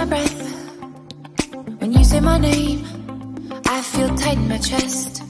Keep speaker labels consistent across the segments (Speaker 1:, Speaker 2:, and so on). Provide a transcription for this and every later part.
Speaker 1: My breath. When you say my name, I feel tight in my chest.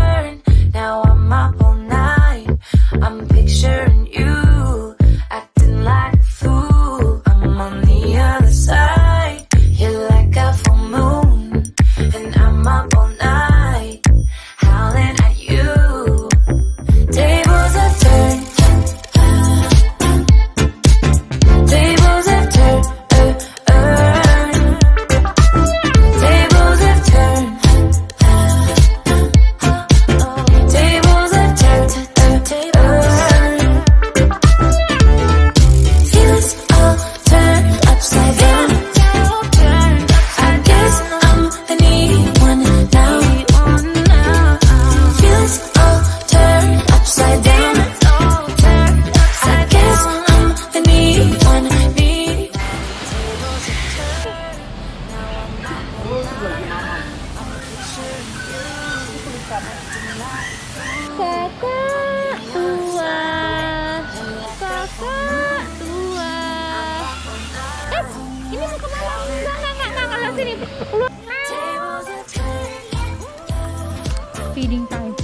Speaker 1: Turned.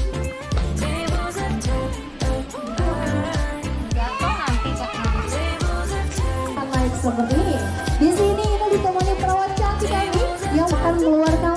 Speaker 2: baik seperti ini. Di sini kita ditemani perawat cantik kami yang akan mengeluarkan